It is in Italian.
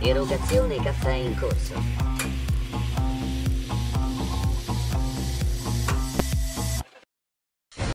Erogazione caffè in corso.